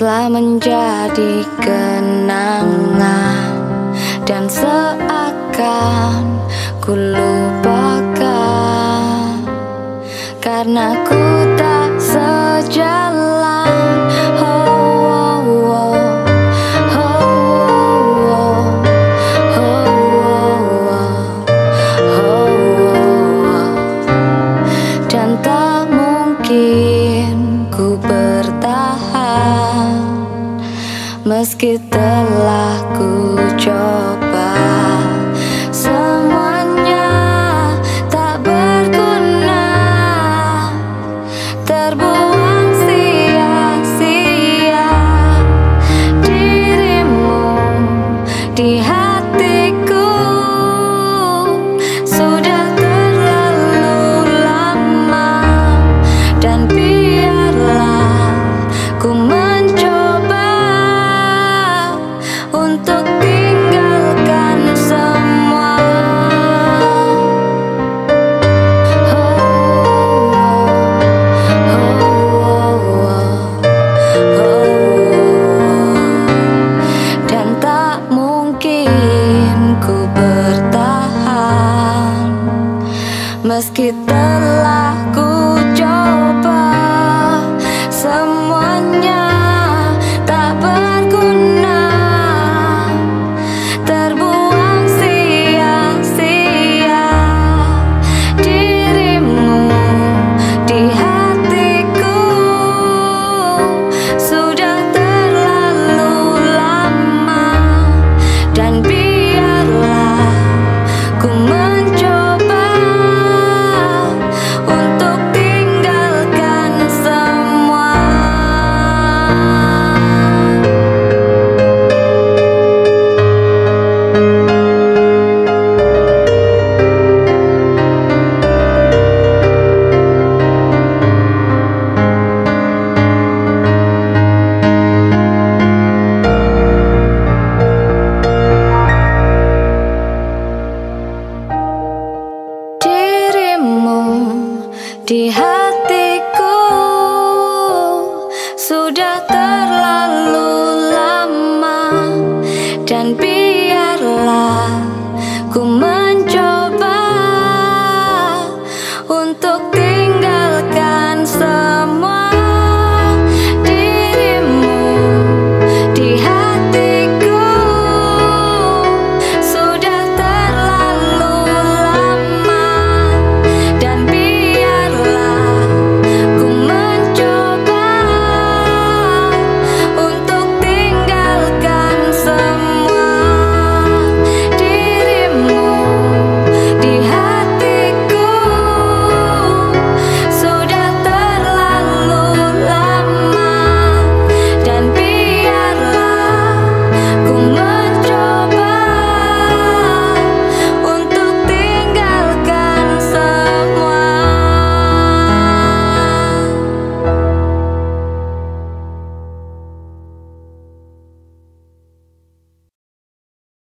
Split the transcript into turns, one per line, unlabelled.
telah menjadi kenangan dan seakan ku lupakan karena ku Meski telah ku coba Meski telah di hati